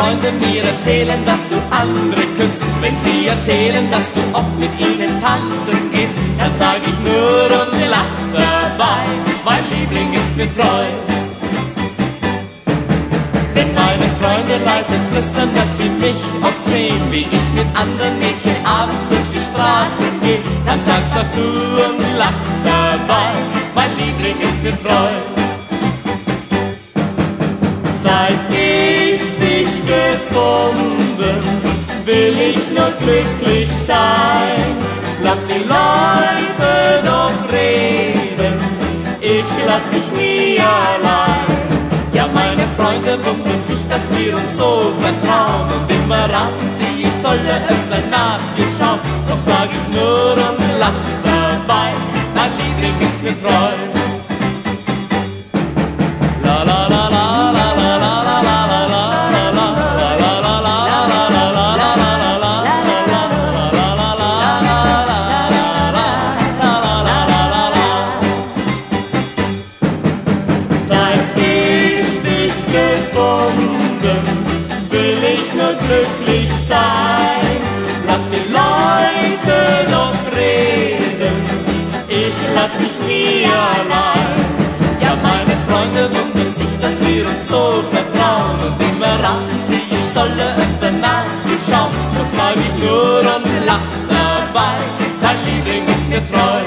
Freunde mir erzählen, dass du andere küsst, wenn sie erzählen, dass du oft mit ihnen tanzen gehst, dann sag ich nur und lach dabei, mein Liebling ist mir treu. Wenn meine Freunde leise flüstern, dass sie mich oft sehen, wie ich mit anderen Mädchen abends durch die Straßen gehe, dann sagst doch du und lach dabei, mein Liebling ist mir treu. Will ich nur glücklich sein. Lass die Leute doch reden, ich lass mich nie allein. Ja, meine Freunde wundern sich, dass wir uns so vertrauen und immer raten sie, ich solle öfter nach dir schauen. Doch sag ich nur und lach glücklich sein. Lass die Leute noch reden, ich lass mich nie allein. Ja, meine Freunde wundern sich, dass wir uns so vertrauen und immer raten sie, ich solle öfter nachgeschaut. Doch sei ich nur und lach dabei, dein Liebling ist mir treu.